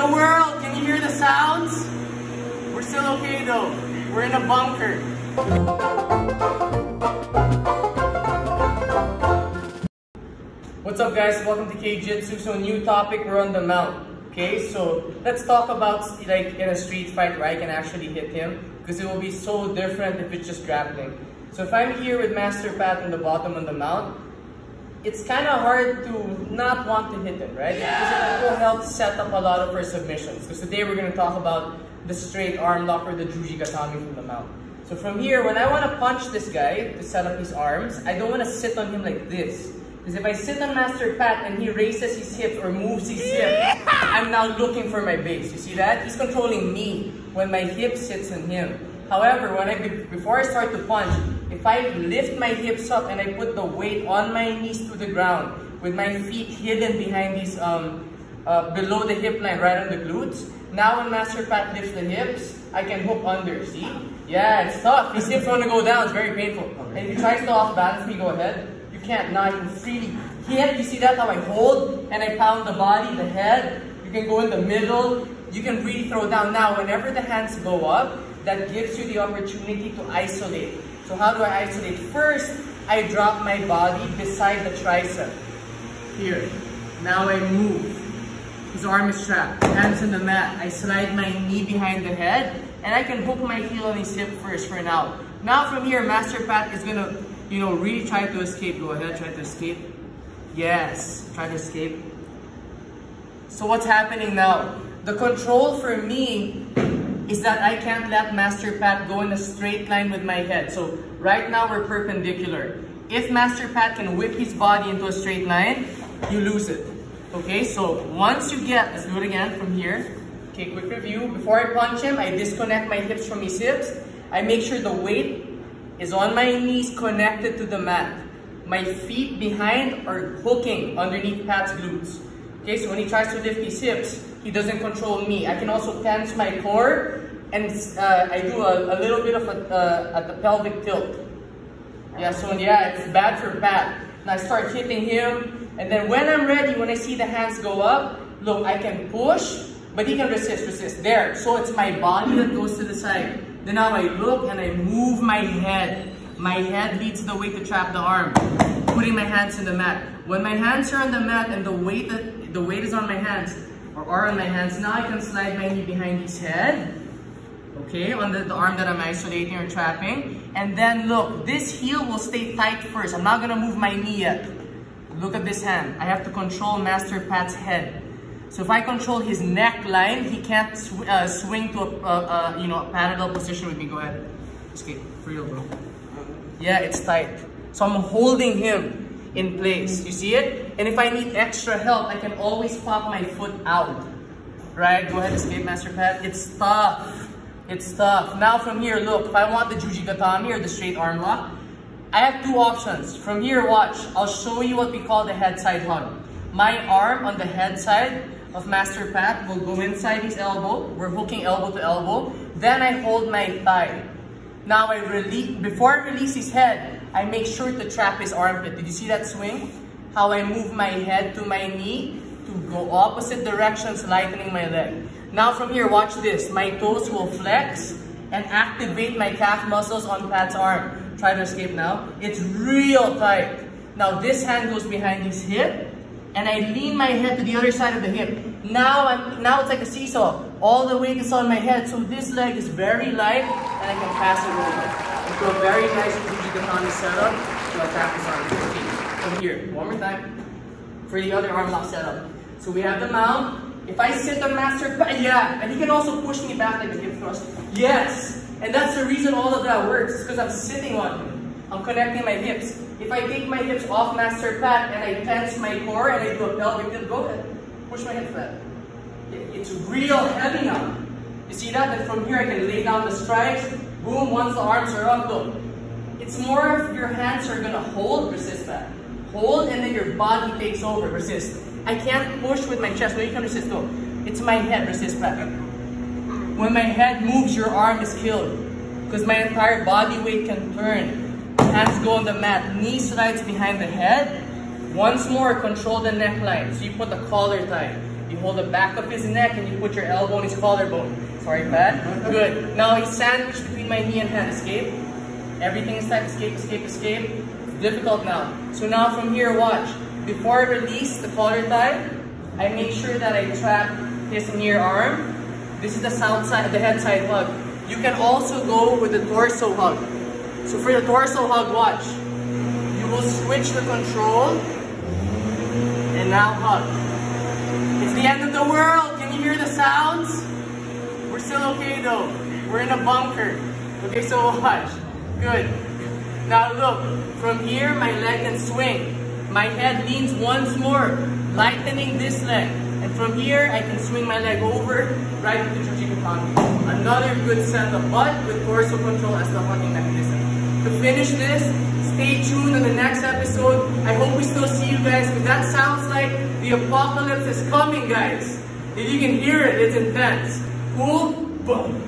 the world? Can you hear the sounds? We're still okay though. We're in a bunker. What's up guys? Welcome to KGitsu. So new topic, we're on the mount. Okay, so let's talk about like in a street fight where I can actually hit him because it will be so different if it's just grappling. So if I'm here with Master Pat on the bottom on the mount, it's kind of hard to not want to hit him, right? Yeah. Because it will oh, help set up a lot of our submissions. Because today we're going to talk about the straight arm lock or the Juji Gatame from the mount. So from here, when I want to punch this guy to set up his arms, I don't want to sit on him like this. Because if I sit on Master Pat and he raises his hips or moves his yeah. hips, I'm now looking for my base. You see that? He's controlling me when my hip sits on him. However, when I before I start to punch, if I lift my hips up and I put the weight on my knees to the ground with my feet hidden behind these um, uh, below the hip line, right on the glutes. Now when Master Pat lifts the hips, I can hook under. See? Yeah, it's tough. His hips want to go down. It's very painful. And if he tries to off balance me, go ahead You can't. Now I can freely hit. You see that how I hold and I pound the body, the head. You can go in the middle. You can really throw down. Now, whenever the hands go up, that gives you the opportunity to isolate. So how do I isolate? First, I drop my body beside the tricep. Here. Now I move. His arm is trapped. Hands on the mat. I slide my knee behind the head. And I can hook my heel on his hip first for now. Now from here, Master Pat is going to you know, really try to escape. Go ahead, try to escape. Yes, try to escape. So what's happening now? The control for me is that I can't let Master Pat go in a straight line with my head. So right now we're perpendicular. If Master Pat can whip his body into a straight line, you lose it. Okay, so once you get, let's do it again from here. Okay, quick review. Before I punch him, I disconnect my hips from his hips. I make sure the weight is on my knees connected to the mat. My feet behind are hooking underneath Pat's glutes. Okay, so when he tries to lift his hips, he doesn't control me. I can also tense my core and uh, I do a, a, little bit of a, uh, the pelvic tilt. Yeah, so yeah, it's bad for Pat. And I start hitting him, and then when I'm ready, when I see the hands go up, look, I can push, but he can resist, resist. There, so it's my body that goes to the side. Then now I look and I move my head. My head leads the way to trap the arm. Putting my hands in the mat. When my hands are on the mat and the weight that the weight is on my hands or are on my hands, now I can slide my knee behind his head. Okay, on the, the arm that I'm isolating or trapping. And then look, this heel will stay tight first. I'm not gonna move my knee yet. Look at this hand. I have to control Master Pat's head. So if I control his neckline, he can't sw uh, swing to a, you know, a parallel position with me. Go ahead. Escape. For real, bro. Yeah, it's tight. So I'm holding him in place. You see it? And if I need extra help, I can always pop my foot out. Right? Go ahead, escape, Master Pat. It's tough. It's tough. Now from here, look, if I want the Juji Gatame or the straight arm lock, I have two options. From here, watch. I'll show you what we call the head side hug. My arm on the head side of Master Pat will go inside his elbow. We're hooking elbow to elbow. Then I hold my thigh. Now I release, before I release his head, I make sure to trap his armpit. Did you see that swing? How I move my head to my knee go opposite directions, lightening my leg. Now from here, watch this. My toes will flex and activate my calf muscles on Pat's arm. Try to escape now. It's real tight. Now this hand goes behind his hip and I lean my head to the other side of the hip. Now I'm now it's like a seesaw. All the weight is on my head, so this leg is very light, and I can pass it over. Into a very nice Juji Gatame setup to attack this arm. From here, one more time for the other arm lock setup. So we have the mount. If I sit on master, yeah, and he can also push me back like a hip thrust. Yes, and that's the reason all of that works. It's because I'm sitting on him. I'm connecting my hips. If I take my hips off Master Pat and I tense my core and I do a pelvic tilt, go ahead. Push my hips back. It's real heavy now. You see that? And from here I can lay down the strikes. Boom, once the arms are up, look. It's more if your hands are gonna hold, resist that. Hold and then your body takes over, resist. I can't push with my chest, no you can resist, no. It's my head, resist back. When my head moves, your arm is killed. Because my entire body weight can turn. Hands go on the mat. Knee slides behind the head. Once more, control the neckline. So you put the collar tight. You hold the back of his neck and you put your elbow on his collarbone. Sorry, Pat. Good. Now he's sandwiched between my knee and hand. Escape. Everything is tight. Escape, escape, escape. It's difficult now. So now from here, watch. Before I release the collar tie, I make sure that I trap his near arm. This is the south side, the head side hug. You can also go with the torso hug. So for the torso hug, watch. You will switch the control and now hug. It's the end of the world. Can you hear the sounds? We're still okay though. We're in a bunker. Okay, so watch. Good. Now look, from here my leg can swing. My head leans once more, lightening this leg. And from here, I can swing my leg over right into Juji Gatame. Another good set of butt with torso control as the hugging mechanism. To finish this, stay tuned on the next episode. I hope we still see you guys because that sounds like the apocalypse is coming, guys. If you can hear it, it's intense. Cool? Boom.